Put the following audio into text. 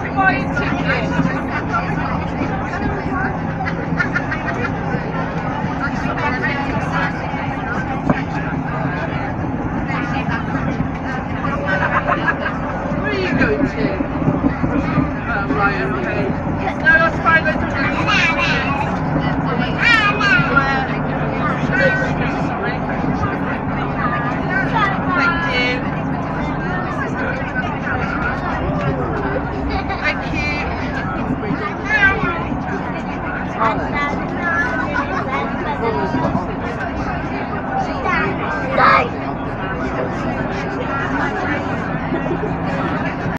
Where are you going to? Um, right, okay. No, that's fine. Đây!